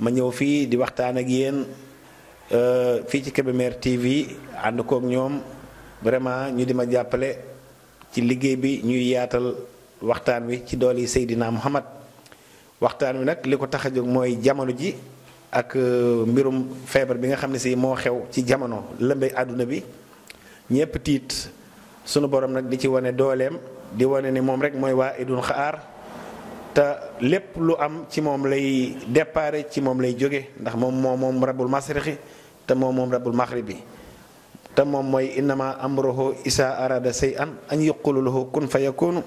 ma ñëw fii di waxtaan ak yéen euh, fii ci Kébémer TV ànd kook ñoom vraiment ñu di ma jàppale ci liggéey bi ñuy yaatal waxtaan wi ci doole yi Seydina Muhammad waxtaan wi nag li ko tax a jóg mooy jamono ji ak euh, mbirum feebar bi nga xam ne si moo xew ci jamono lëmbe àdduna bi ñépp tiit sunu borom nag di ci wane dooleem di wane ni moom rek mooy waa idun xaar te lépp lu am ci moom lay déparé ci moom lay jóge ndax moom moo moom rabul masrixi te moom moom rabul maxribi te moom mooy innama amruhu isa arada say an an yuqulu lahu kun fa yakunu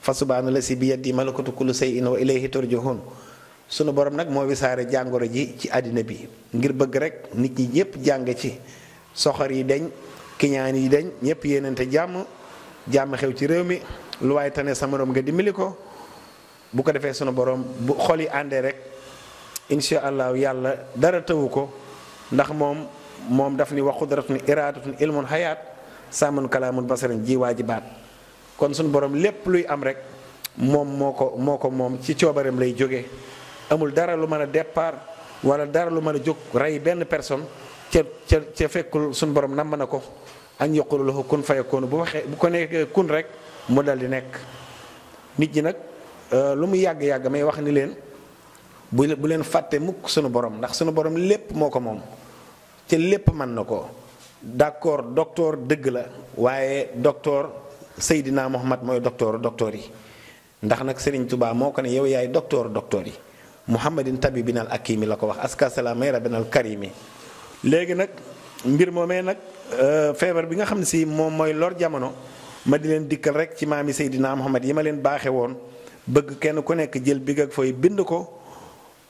fa subhaana la si bi yaddi malakutu kulli shay'in wa ilayhi turjahun sunu borom nag moo wisaare jàngoro ji ci àddina bi ngir bëgg rek nit ñi ñëpp jàng ci soxor yi deñ kiñaan yi deñ ñëpp yéenante jàmm jàmm xew ci réew mi lu waaye tane sa morom nga dimbali ko bu ko defee sunu borom bu xol yi àndee rek incha allah yàlla dara tëwu ko ndax moom moom daf ni wax qudratun iraadatun ilmun xayaat sàmmun kalaamun basarin ji waajibaat kon suñu borom lépp luy am rek moom moo ko moo ko moom ci coobareem lay jóge amul dara lu mën a départ wala dara lu mën a jóg rey benn personne ca ca ca fekkul suñu borom namm na ko an yaqulu lahu kun fayakoonu bu waxee bu ko nekkee kun rek mu dal di nekk nit ñi nag euh, lu mu yàgg-yàgg may wax ni leen bu bu leen fàtte mukk sunu borom ndax sunu borom lépp moo ko moom te lépp mën na ko d'accord docteur dëgg la waaye docteur Seydina Muhammad mooy docteur docteur yi ndax nag Serigne Touba moo ko ne yow yaay docteur docteur yi muhammadin tabi binal akimi la ko wax aska salaamay rabinal karimi léegi nag mbir moomee nag euh, feebar bi nga xam ne si moom mooy lor jamono ma di leen dikkal rek ci maami Seydina Muhammad yi ma leen baaxe woon bëgg kenn ku nekk jël big ak fooy bind ko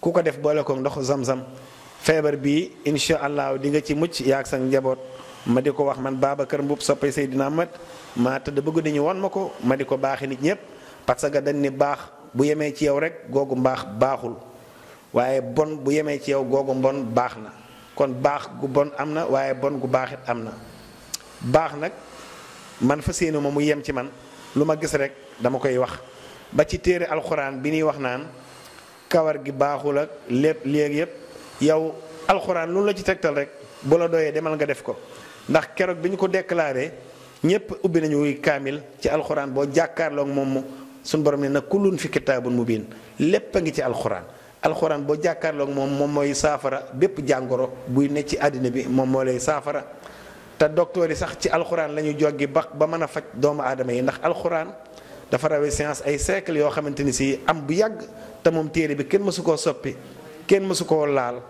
ku ko def boole ko ndox zam-zam feebar bii incha allah di nga ci mucc yaag sa njaboot ma di ko wax man Babacar Mboup soppay Seydina Ahmed maa tëdd bëgg dañu won ma ko ma di ko baaxi nit ñëpp parce que dañ ni baax bu yemee ci yow rek googu mbaax baaxul waaye bon bu yemee ci yow googu mbon baax na kon baax gu bon am na waaye bon gu baaxit am na baax nag man fa séenu ma mu yem ci man lu ma gis rek dama koy wax ba ci téere alxuraan bi ñuy wax naan kawar gi baaxul ak lépp léegi yëpp yow alxuraan lu la ci tegtal rek bu la doyee demal nga def ko ndax keroog bi ñu ko déclaré ñëpp ubbi nañu wuy kaamil ci alxuraan boo jàkkaarloog moom suñu borom ne na kullun fi kitaabun mubiin lépp a ngi ci alxuraan alxuraan boo jàkkaarloog moom moom mooy saafara bépp jàngoro buy ne ci àddina bi moom moo lay saafara te docteur yi sax ci alxuraan la ñu joggi ba ba mën a faj doomu aadama yi ndax alxuraan dafa rawee science ay siècle yoo xamante ni si am bu yàgg te moom téere bi kenn mësu koo soppi kenn mësu koo laal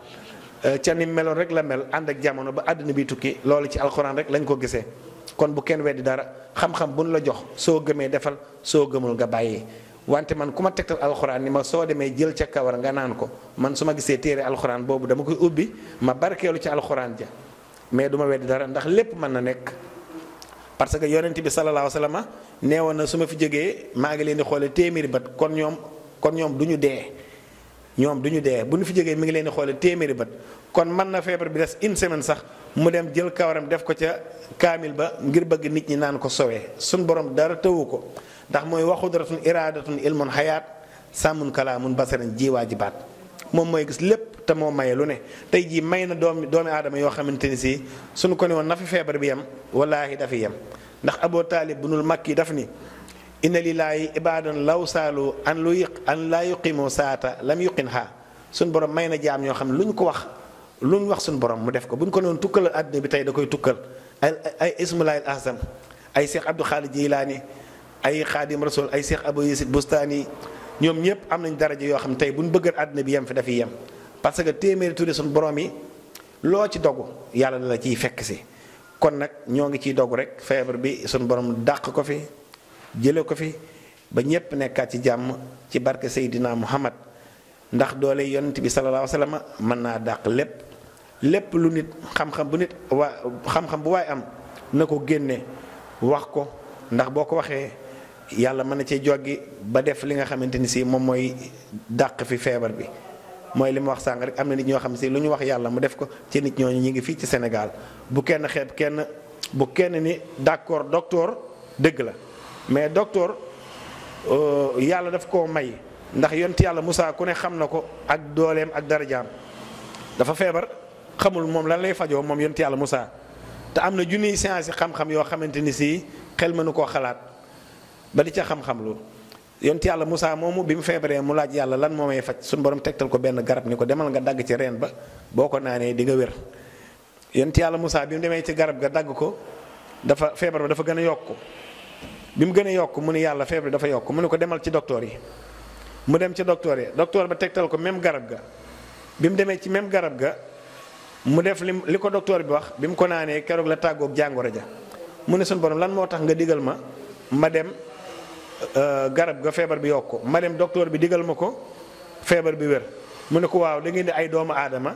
euh, ca ni meloon rek la mel ànd ak jamono ba àddina bi tukki loolu ci alxuraan rek lañ ko gisee kon bu kenn weddi dara xam-xam buñ la jox soo gëmee defal soo gëmul nga bàyyi wante man ku ma tegtal alxuraan ni ma soo demee jël ca kawar nga naan ko man su ma gisee téere alxuraan boobu dama koy ubbi ma barkeelu ci alxuraan ja mais duma weddi dara ndax lépp mën na nekk parce que yonent bi sallallahu alayhi wa sallam nee woon na su ma fi jógee maa ngi leen di xoole téeméeri bët kon ñoom kon ñoom du ñu dee ñoom du ñu dee bu ñu fi jógee mi ngi leen di xoole téeméeri bët kon mën na feebar bi des une semaine sax mu dem jël kawaram def ko ca kaamil ba ngir bëgg nit ñi naan ko sowee suñ borom dara tëwu ko ndax mooy waxudratun iraadatun ilmun xayaat sàmmun kalaamun basaran ji waa ji baat moom mooy gis lépp te moo maye lu ne tey jii may na doomi doomi aadama yoo xamante ni si suñu ko ne woon na fi feebar bi yem wallaahi dafi yem ndax aboo taalib bu nul mag yi daf ni inna lillaahi ibaadan law saalu an lu yuq an laa yuqimu saata lam yuqin ha suñu borom may na jaam ñoo xam ne lu ñu ko wax lu ñu wax suñu borom mu def ko bu ñu ko noonu tukkal àddina bi tey da koy tukkal ay ay ismulaayil ahsam ay Cheikh Abdou Khalid Jilaani ay xaadim rasul ay Cheikh Abou Yazid Bustani ñoom ñëpp am nañ daraja yoo xam tey bu ñu bëgg àddina bi yem fi dafiy yem parce que téeméeri turi suñu borom yi loo ci dogu yàlla na la ciy fekk si kon nag ñoo ngi ciy dogu rek feebar bi suñu borom dàq ko fi jële ko fi ba ñëpp nekkaat ci jàmm ci barke Seydina Muhammad ndax doole yonent bi sallallahu alayhi wa sallam mën naa dàq lépp lépp lu nit xam-xam bu nit waa xam-xam bu waay am na ko génne wax ko ndax boo ko waxee yàlla mën na cee joggi ba def li nga xamante ni si moom mooy dàq fi feebar bi mooy li ma wax sàng rek am na nit ñoo xam si lu ñu wax yàlla mu def ko ci nit ñooñu ñu ngi fii ci Sénégal bu kenn xeeb kenn bu kenn ni d'accord docteur dëgg la mais docteur euh, yàlla daf koo may ndax yonti yàlla Moussa ku ne xam na ko ak dooleem ak darajaam dafa feebar xamul moom lan lay fajoo moom yonti yàlla Moussa te am na junniy science xam-xam yoo xamante ni si xel mënu koo xalaat ba di ca xam-xam lu yonti yàlla Moussa moomu bi mu feebaree mu laaj yàlla lan moo may faj suñu borom tegtal ko benn garab ni ko demal nga dagg ci reen ba boo ko naanee di nga wér yent yàlla Moussa bi mu demee ci garab ga dagg ko dafa feebar bi dafa gën a yokk bi mu gën a yokk mu ne yàlla feebar bi dafa yokk mu ne ko demal ci docteur yi mu dem ci docteur yi docteur ba tegtal ko même garab ga bi mu demee ci même garab ga mu def li li ko docteur bi wax bi mu ko naanee keroog la tàggoog jàngoro ja mu ne suñu borom lan moo tax nga digal ma ma dem euh, garab ga feebar bi yokk ma dem docteur bi digal ma ko feebar bi wér mu ne ko waaw da ngeen di ay doomu aadama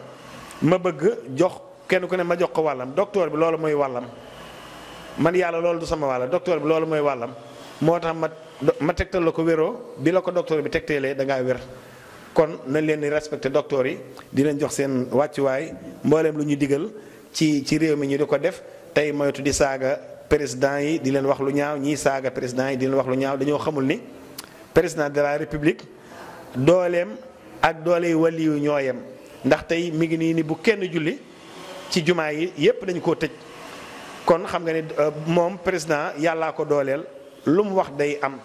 ma bëgg jox kenn ku ne ma jox ko wàllam docteur bi loolu mooy wàllam man yàlla loolu du sama wàlla docteur bi loolu mooy wàllam moo tax ma ma tegtal la ko wéroo bi la ko docteur bi tegtalee da ngaa wér kon nañ leen di respecté docteur yi di leen jox seen wàccuwaay mbooleem lu ñu digal ci ci réew mi ñu di ko def tey moytu di saaga président yi di leen wax lu ñaaw ñiy saaga président yi di leen wax lu ñaaw dañoo xamul ni président de la république dooleem ak doole yi wali yu ñooyam ndax tey mi ngi nii ni bu kenn julli ci jumaa yi yépp dañ koo tëj kon xam nga ne euh, moom président yàllaa ko dooleel lu mu wax day am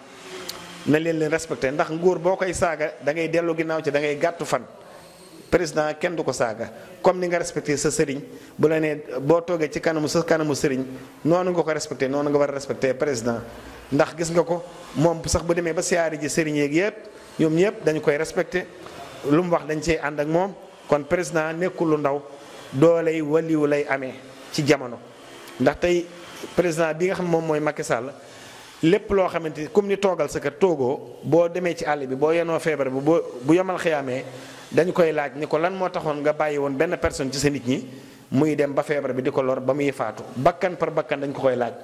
na leen leen respecté ndax nguur boo koy saaga da ngay dellu ginnaaw ci da ngay gàttu fan président kenn du ko saaga comme ni nga respecté sa sëriñ bu la nee boo toogee ci kanamu sa kanamu sëriñ noonu nga ko respecté noonu nga war a respecté président ndax gis nga ko moom sax bu demee ba siyaari ji sëriñ yeeg yëpp ñoom ñëpp dañu koy respecté lu mu wax dañ cee ànd ak moom kon président nekkul lu ndaw dooley waliwu lay amee ci jamono ndax tey président bi nga xam moom mooy Macky Sall lépp loo xamante ni comme ni toogal sa kër toogoo boo demee ci àll bi boo yenoo feebar bi boo bu yemal xiyaamee dañu koy laaj ni ko lan moo taxoon nga bàyyi woon benn personne ci sa nit ñi muy dem ba feebar bi di ko lor ba muy faatu bakkan par bakkan dañ ko koy laaj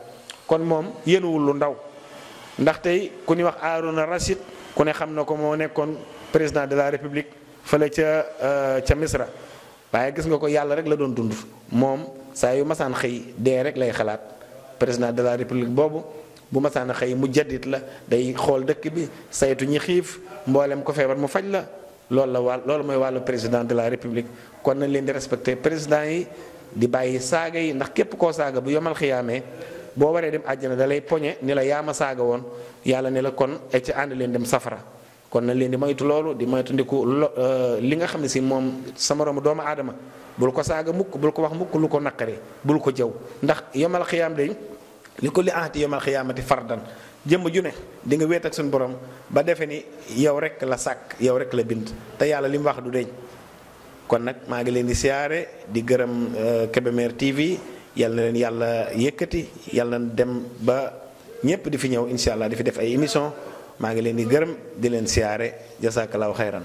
kon moom yenuwul lu ndaw ndax tey ku ñuy wax Arouna Rachid ku ne xam na ko moo nekkoon président de la république fële ca ca Misra waaye gis nga ko yàlla rek la doon dund moom saa yu masaan xëy dee rek lay xalaat président de la république boobu bu masaan xëy mu jaddit la day xool dëkk bi saytu ñi xiif mboolem ko feebar mu faj la loolu la wàll loolu mooy wàllu président de la république kon nañ leen di respecté président yi di bàyyi saaga yi ndax képp koo saaga bu yomal xiyaamee boo waree dem àjjana da lay poñe ni la yaama saaga woon yàlla ne la kon ay ci ànd leen dem safara kon na leen di moytu loolu di moytu ndiku lo euh, li nga xam ne si moom sa moroomu doomu aadama bul ko saaga mukk bul ko wax mukk lu ko naqari bul ko jëw ndax yomal xiyaam day li ko li aati yomal xiyaamati fardan jëmm ju ne di nga wéet ak suñu borom ba defe ni yow rek la sàkk yow rek la bind te yàlla li mu wax du deñ kon nag maa ngi leen di siyaare di gërëm euh, Kébémer TV yal na leen yàlla yëkkati yal na dem ba ñëpp di fi ñëw incha allah di fi def ay émission maa ngi leen di gërëm di leen siyaare jasakalaaw xayran